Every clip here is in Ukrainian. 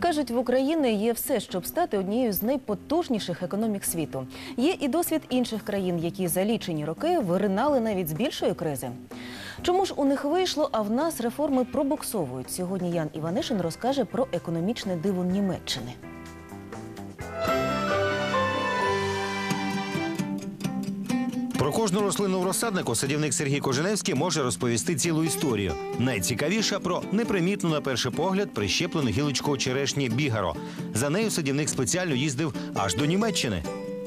Кажуть, в Україні є все, щоб стати однією з найпотужніших економік світу. Є і досвід інших країн, які за лічені роки виринали навіть з більшої кризи. Чому ж у них вийшло, а в нас реформи пробуксовують? Сьогодні Ян Іванишин розкаже про економічне диво Німеччини. Про кожну рослину в розсаднику садівник Сергій Коженевський може розповісти цілу історію. Найцікавіша про непримітну на перший погляд прищеплену гілочку черешні бігаро. За нею садівник спеціально їздив аж до Німеччини.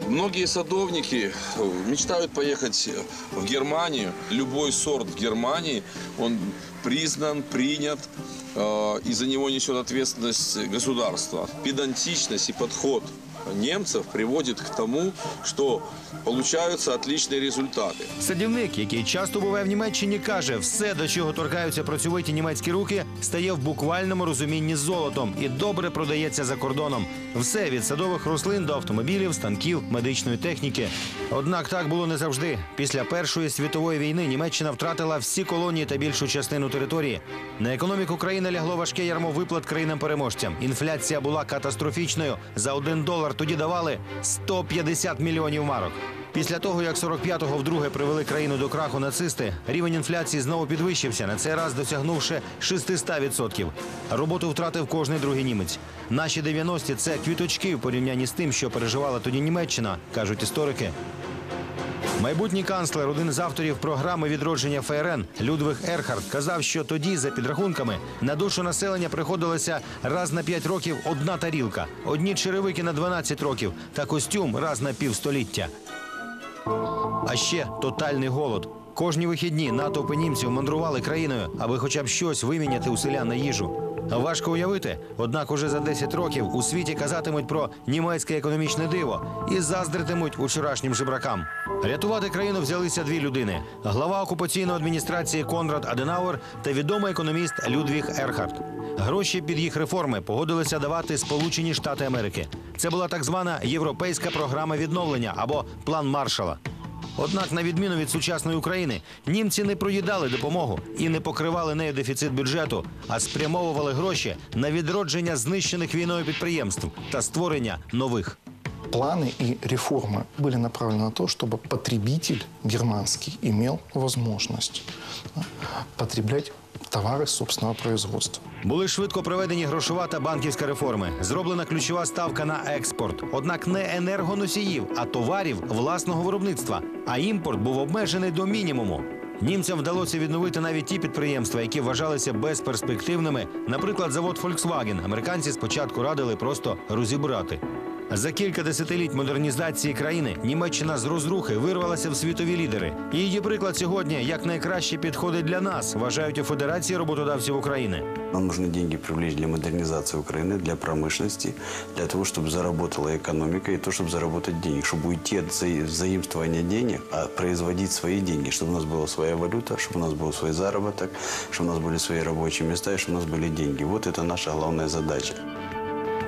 Многие садовники э, мечтают поехать в Германию. Любой сорт в Германии, он признан, принят, э, и за него несет ответственность государство. Педантичность и подход немцев приводит к тому, что получаются отличные результаты. Садівник, який часто буває в Німеччині, каже, все, до чого торкаються працьовиті німецькі руки, стає в буквальному розумінні золотом і добре продається за кордоном. Все від садових рослин до автомобілів, станків, медичної техніки. Однак так було не завжди. Після Першої світової війни Німеччина втратила всі колонії та більшу частину території. На економіку країни лягло важке ярмо виплат країнам-переможцям. Інфляція була катастрофічною. За один долар тоді давали 150 мільйонів марок. Після того, як 45-го вдруге привели країну до краху нацисти, рівень інфляції знову підвищився, на цей раз досягнувши 600%. Роботу втратив кожний другий німець. Наші 90-ті – це квіточки в порівнянні з тим, що переживала тоді Німеччина, кажуть історики. Майбутній канцлер, один з авторів програми відродження ФРН Людвиг Ерхард, казав, що тоді, за підрахунками, на душу населення приходилося раз на 5 років одна тарілка, одні черевики на 12 років та костюм раз на півстоліття. А ще тотальний голод. Кожні вихідні натовпи німців мандрували країною, аби хоча б щось виміняти у селян на їжу. Важко уявити, однак уже за 10 років у світі казатимуть про німецьке економічне диво і заздритимуть учорашнім жебракам. Рятувати країну взялися дві людини: глава окупаційної адміністрації Конрад Аденауер та відомий економіст Людвіг Ерхард. Гроші під їх реформи погодилися давати Сполучені Штати Америки. Це була так звана європейська програма відновлення або план Маршала. Однак, на відміну від сучасної України, німці не проїдали допомогу і не покривали нею дефіцит бюджету, а спрямовували гроші на відродження знищених війною підприємств та створення нових. Планы и реформы были направлены на то, чтобы потребитель германский имел возможность да, потреблять товары собственного производства. Були швидко проведені грошова та банківська реформи. Зроблена ключова ставка на експорт. Однак не енергоносіїв, а товарів власного виробництва. А імпорт був обмежений до мінімуму. Німцям вдалося відновити навіть ті підприємства, які вважалися безперспективними. Наприклад, завод Volkswagen. Американці спочатку радили просто розібрати. За кілька десятиліть модернізації країни Німеччина з розрухи вирвалася в світові лідери. І Її приклад сьогодні як найкраще підходить для нас, вважають у Федерації роботодавців України. Нам нужны деньги привлечь для модернизации Украины, для промышленности, для того, чтобы заработала экономика и то, чтобы заработать денег, чтобы уйти от вза- заимствования денег, а производить свои деньги, чтобы у нас была своя валюта, чтобы у нас был свой заработок, чтобы у нас были свои рабочие места и чтобы у нас были деньги. Вот это наша главная задача.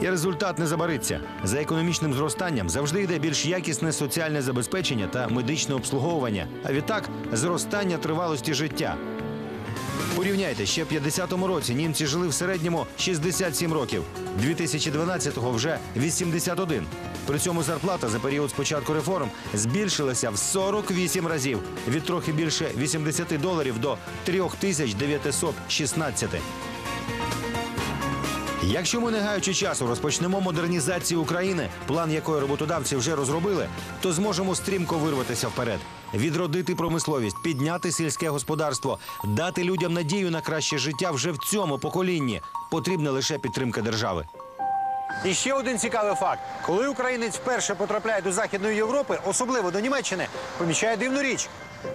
І результат не забариться. За економічним зростанням завжди йде більш якісне соціальне забезпечення та медичне обслуговування. А відтак зростання тривалості життя. Порівняйте, ще в 50-му році німці жили в середньому 67 років, 2012-го вже 81. При цьому зарплата за період спочатку реформ збільшилася в 48 разів від трохи більше 80 доларів до 3916. Якщо ми не гаючи часу розпочнемо модернізацію України, план якої роботодавці вже розробили, то зможемо стрімко вирватися вперед, відродити промисловість, підняти сільське господарство, дати людям надію на краще життя вже в цьому поколінні. Потрібна лише підтримка держави. І ще один цікавий факт: коли українець вперше потрапляє до Західної Європи, особливо до Німеччини, помічає дивну річ: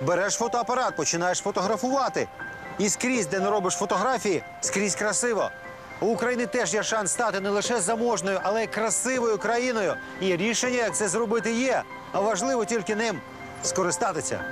береш фотоапарат, починаєш фотографувати. І скрізь, де не робиш фотографії, скрізь красиво. У України теж є шанс стати не лише заможною, але й красивою країною. І рішення, як це зробити, є. А важливо тільки ним скористатися.